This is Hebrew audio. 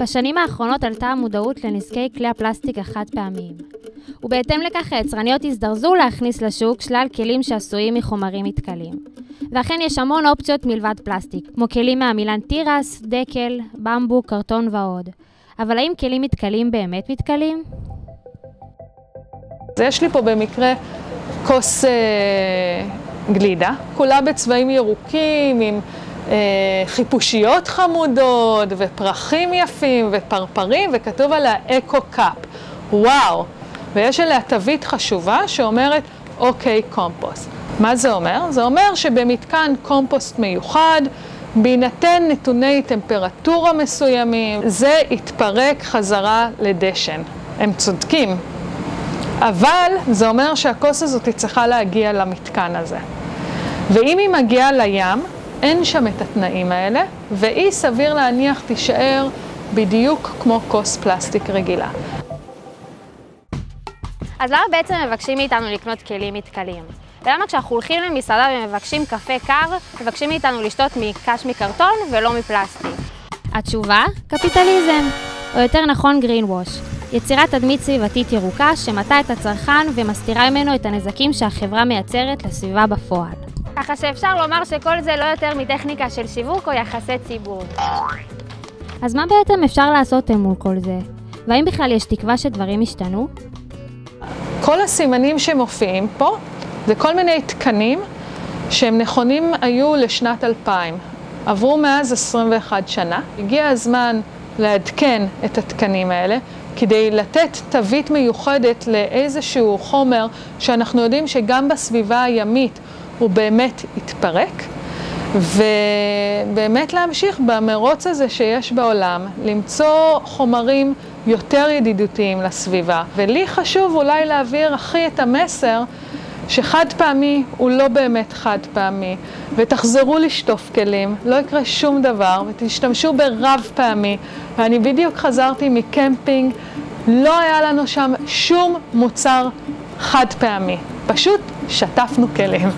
בשנים האחרונות עלתה המודעות לנזקי כלי הפלסטיק החד פעמיים. ובהתאם לכך היצרניות הזדרזו להכניס לשוק שלל כלים שעשויים מחומרים מתכלים. ואכן יש המון אופציות מלבד פלסטיק, כמו כלים מהמילן תירס, דקל, במבו, קרטון ועוד. אבל האם כלים מתכלים באמת מתכלים? אז יש לי פה במקרה כוס אה, גלידה, כולה בצבעים ירוקים, עם חיפושיות חמודות, ופרחים יפים, ופרפרים, וכתוב עליה eco cup. וואו! ויש עליה תווית חשובה שאומרת OK compost. מה זה אומר? זה אומר שבמתקן קומפוסט מיוחד, בהינתן נתוני טמפרטורה מסוימים, זה יתפרק חזרה לדשן. הם צודקים. אבל זה אומר שהכוס הזאת צריכה להגיע למתקן הזה. ואם היא מגיעה לים, אין שם את התנאים האלה, והיא סביר להניח תישאר בדיוק כמו כוס פלסטיק רגילה. אז למה בעצם מבקשים מאיתנו לקנות כלים מתכלים? ולמה כשאנחנו הולכים למסעדה ומבקשים קפה קר, מבקשים מאיתנו לשתות מקש מקרטון ולא מפלסטיק? התשובה? קפיטליזם, או יותר נכון גרין ווש. יצירת תדמית סביבתית ירוקה שמטה את הצרכן ומסתירה ממנו את הנזקים שהחברה מייצרת לסביבה בפועל. ככה שאפשר לומר שכל זה לא יותר מטכניקה של שיווק או יחסי ציבור. אז מה בעצם אפשר לעשות מול כל זה? והאם בכלל יש תקווה שדברים ישתנו? כל הסימנים שמופיעים פה זה כל מיני תקנים שהם נכונים היו לשנת 2000. עברו מאז 21 שנה. הגיע הזמן לעדכן את התקנים האלה כדי לתת תווית מיוחדת לאיזשהו חומר שאנחנו יודעים שגם בסביבה הימית הוא באמת יתפרק. ובאמת להמשיך במרוץ הזה שיש בעולם, למצוא חומרים יותר ידידותיים לסביבה. ולי חשוב אולי להעביר הכי את המסר שחד פעמי הוא לא באמת חד פעמי, ותחזרו לשטוף כלים, לא יקרה שום דבר, ותשתמשו ברב פעמי. ואני בדיוק חזרתי מקמפינג, לא היה לנו שם שום מוצר חד פעמי, פשוט שטפנו כלים.